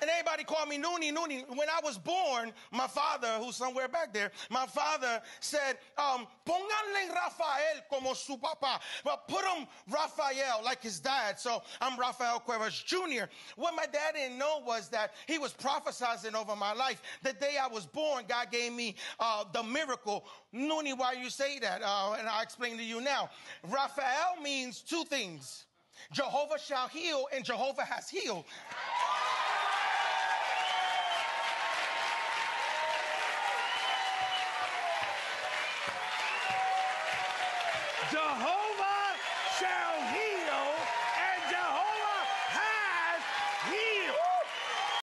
And everybody called me Nuni, Nuni. When I was born, my father, who's somewhere back there, my father said, um, Pónganle Rafael como su papá. But put him Rafael like his dad. So I'm Rafael Cuevas Jr. What my dad didn't know was that he was prophesizing over my life. The day I was born, God gave me uh, the miracle. Nuni, why you say that? Uh, and I'll explain to you now. Rafael means two things. Jehovah shall heal, and Jehovah has healed. Jehovah shall heal,